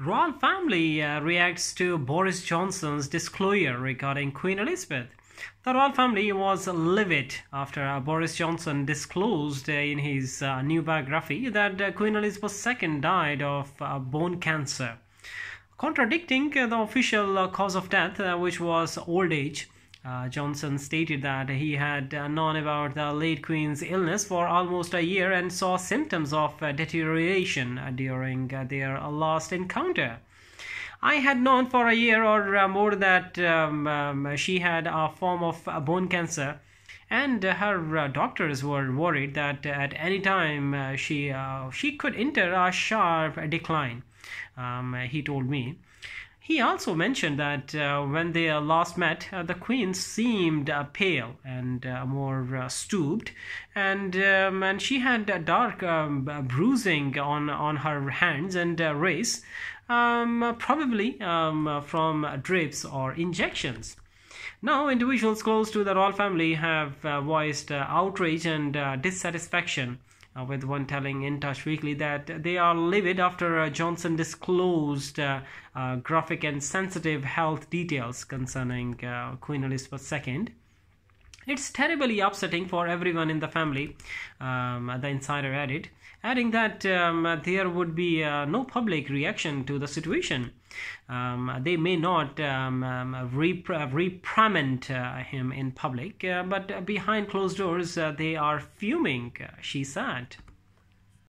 Royal family uh, reacts to Boris Johnson's disclosure regarding Queen Elizabeth. The royal family was livid after uh, Boris Johnson disclosed uh, in his uh, new biography that uh, Queen Elizabeth II died of uh, bone cancer, contradicting the official cause of death, which was old age. Uh, Johnson stated that he had uh, known about the late Queen's illness for almost a year and saw symptoms of uh, deterioration during uh, their last encounter. I had known for a year or uh, more that um, um, she had a form of bone cancer, and her uh, doctors were worried that at any time she she could enter a sharp decline. Um, he told me. He also mentioned that uh, when they last met, uh, the queen seemed uh, pale and uh, more uh, stooped, and um, and she had dark um, bruising on on her hands and wrists, um, probably um, from drips or injections. Now, individuals close to the royal family have uh, voiced outrage and dissatisfaction uh, with one telling In Touch Weekly that they are livid after uh, Johnson disclosed uh, uh graphic and sensitive health details concerning uh, Queen Elizabeth II. It's terribly upsetting for everyone in the family, um, the insider added, adding that um, there would be uh, no public reaction to the situation. Um, they may not um, um, rep- reprimand uh, him in public, uh, but behind closed doors, uh, they are fuming, she said.